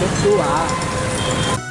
别吃完